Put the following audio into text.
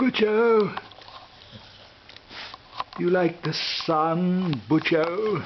Butcho! You like the sun, Butcho?